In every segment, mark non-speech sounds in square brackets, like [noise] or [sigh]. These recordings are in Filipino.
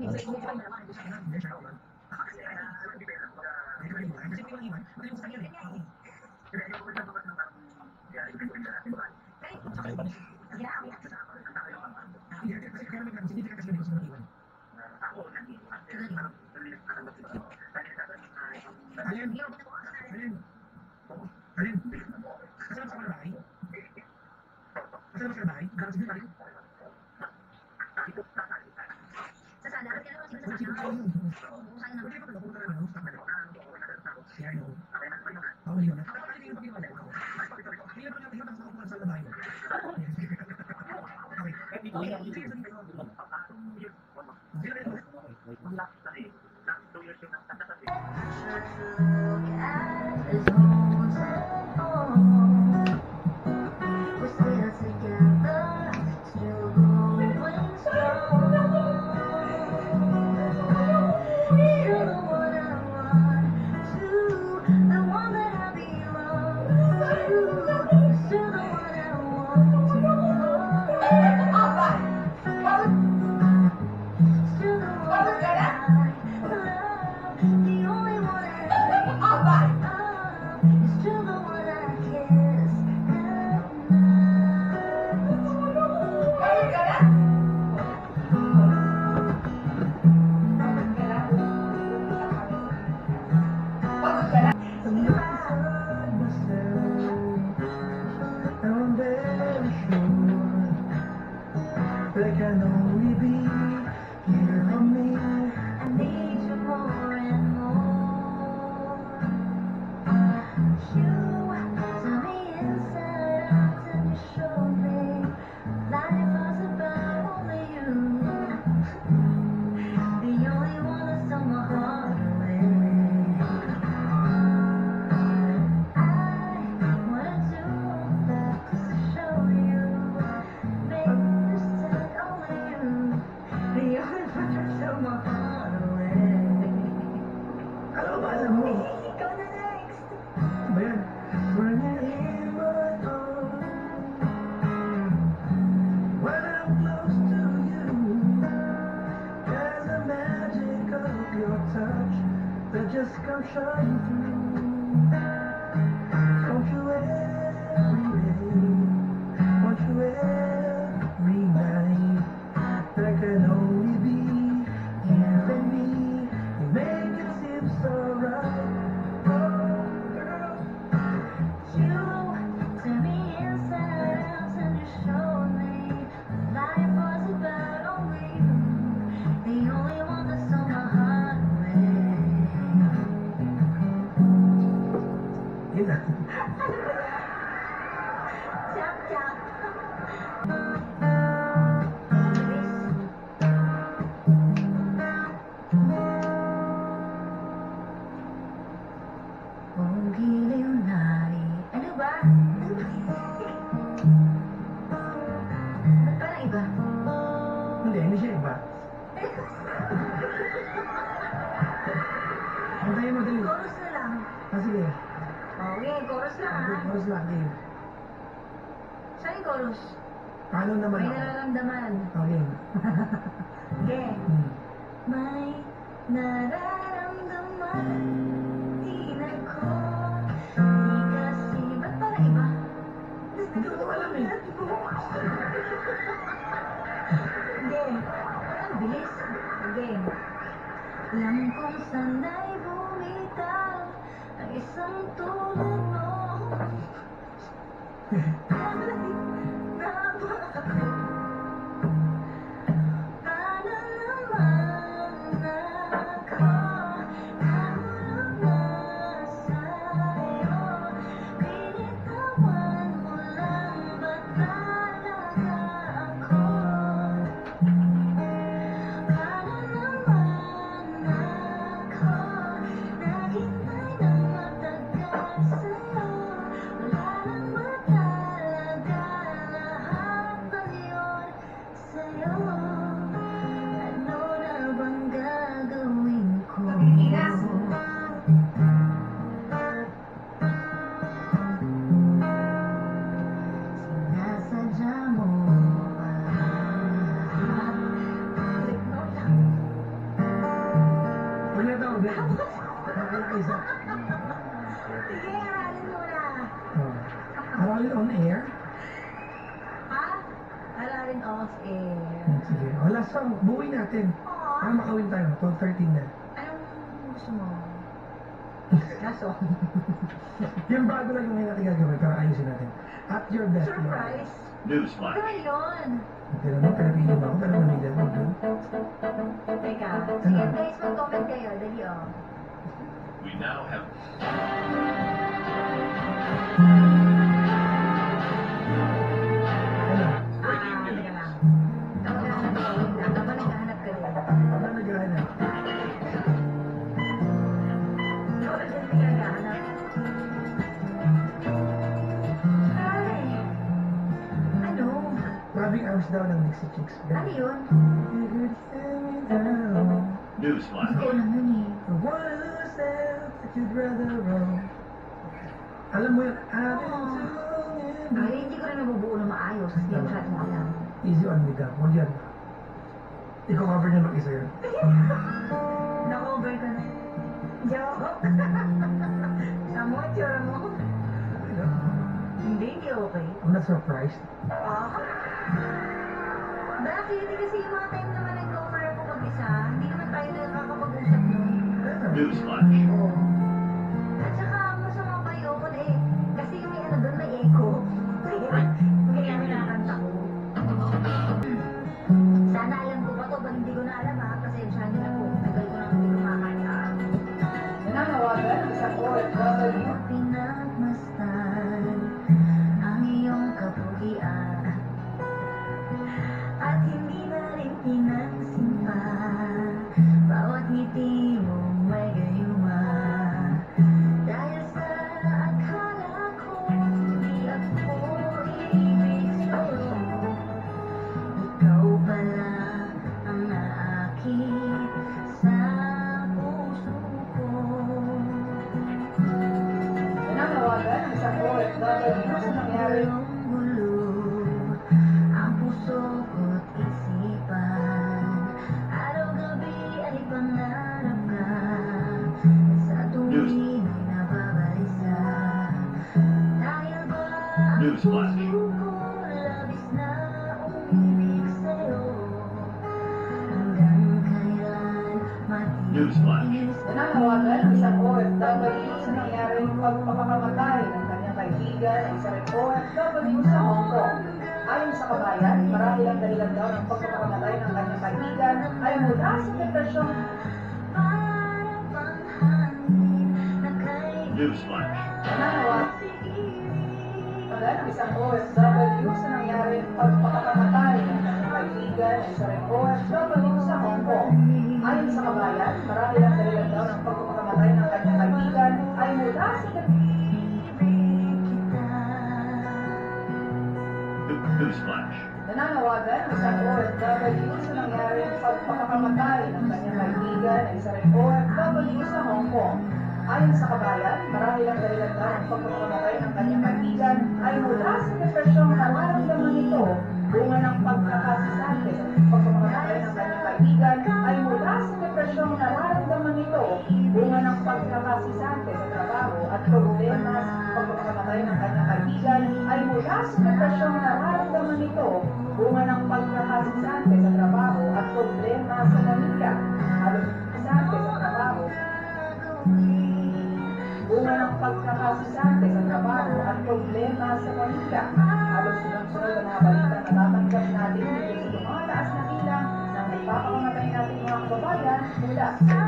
Gracias. 你好，你。[laughs] time. Antayin [laughs] mo dali. Chorus na lang. Ah, sige. Oh, okay, chorus lang ha. Okay, chorus lang, game. Saan yung chorus? Paano naman May ako? nararamdaman. Okay. [laughs] okay. Hmm. May nararamdaman. Anong? Kaso, Yung bago lang yung natin gagawin. Pero ayusin natin. At your best. Lord. surprise. Newsflash. Ano yun? Hindi naman, pinapili mo ako. Pero mamili mo. doon. Teka. Sige guys, mag-comment kayo. Dali oh. We now have daw ng Dixie Chicks. Ano yun? Newsflash. Ikaw lang yun eh. Alam mo yun, tuning Ay, hindi ko rin nabubuo na maayos kasi hindi masyadong alam. Easy on me daw. Huwag yan. Ikaw cover niya mag-isa yun. [laughs] Na-over ka na. Joke. [laughs] Tsura mo. Hindi, hindi okay. I'm not surprised. Ah? Bakit? Hindi kasi yung mga time naman nag-cover ako mag-isa. Hindi naman tayo nakakapag-usap nun. Newsflash. Oo. Newsflash. Nananawagan ang isang OFW sa nangyaring pagpapakamatay ng kanyang kaibigan isa ring OFW sa Hong Kong. Ayon sa kabayan, marami lang dahilan daw ng pagpapakamatay ng kanyang kaibigan ay mula sa depresyon Newsflash. Nananawagan ang isang OFW sa nangyaring pagpapakamatay ng kanyang kaibigan isa ring OFW kabayan, marami lang dahilan daw ng pagpapakamatay ng kanyang kaibigan ay mula sa Newsflash. Nananawagan ang isang OFW sa nangyaring pagpapakamatay ng kanyang kaibigan ang isa ring OFW sa Hong Kong. Ayon sa kabayan, marami lang dahilan daw ng pagpapakamatay ng kanyang kaibigan ay mula sa depresyong nararamdaman nito bunga ng pagkakasisante sa pagpapakamatay pagkakasisante sa trabaho at problema sa pagpapakamatay ng kanyang kaibigan ay mula sa depresyong nararamdaman nito bunga ng pagkakasisante sa trabaho at problema sa pamilya. Halos sisante sa trabaho bunga ng pagkakasisante sa trabaho at problema sa pamilya. Halos sunod-sunod ang mga balita na natatanggap natin dito sa mga taas na bilang ng nagpapakamatay natin mga kababayan mula sa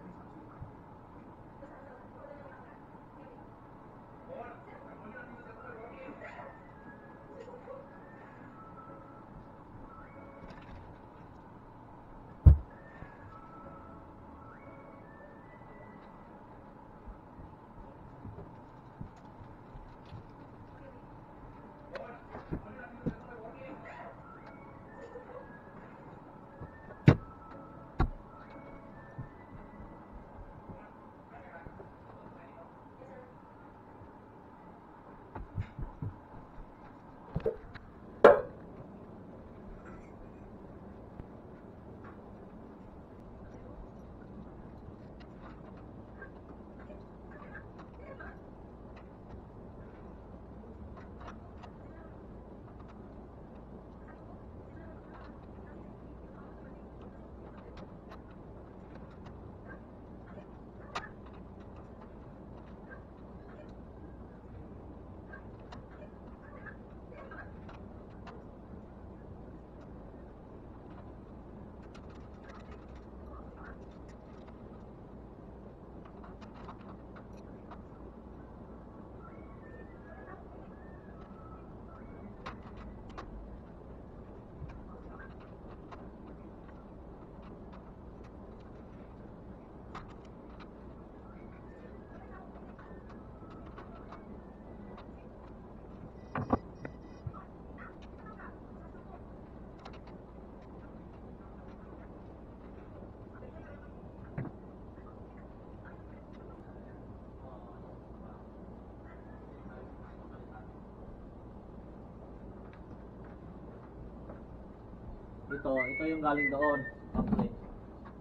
Ito, ito yung galing doon. Okay.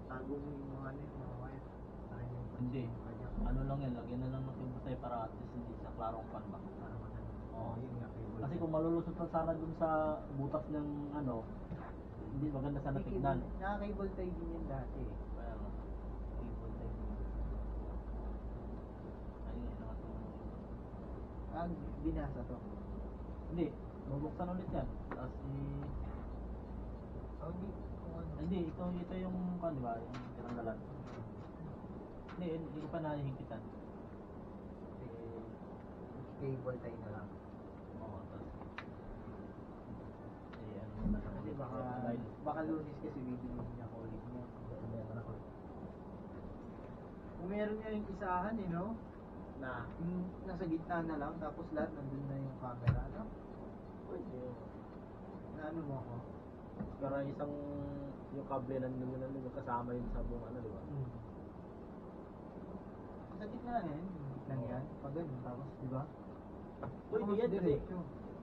Tago mo yung mga ano yung mga wire. Hindi. Ano lang yan, lagyan na lang ng timbutay para at least hindi sa klarong pan ba. Oo. Kasi kung malulusot na sana dun sa butas ng ano, hindi maganda sana tignan. cable- Naka-cable tie din yan dati nga, cable type. Ayun yun naman itong- Ah, binasa to. Hindi, bubuksan ulit yan. Tapos i... Oh, hindi. Kung ano. Hindi, ito, ito yung, kan, di ba, yung tinanggalan. Hindi, hindi ko pa nahihigpitan. Eh, Cable tie na lang. oo, tapos... Eh, ano na lang. Kasi baka, baka lunis kasi bibili niya ko ulit niya. Kung meron niya yung isahan eh, no? na, Yung nasa gitna na lang, tapos lahat nandun na yung camera, no? pwede. Na ano mo ako? Pero isang, yung kable nandun yun, nandun yung kasama yun sa buong ano, di ba? Hmm. Sa gitna na yan, Oo. yan. Pag ganun, tapos, di ba? Pwede Tapos yan, kasi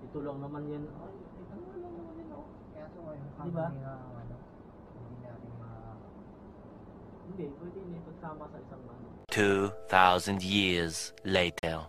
ito lang naman yan. Ay, ito lang naman yan, oh. Kaya so ngayon, Di ba? ano, hindi natin ma... Hindi, pwede yun eh, pagsama sa isang ano. 2,000 years later.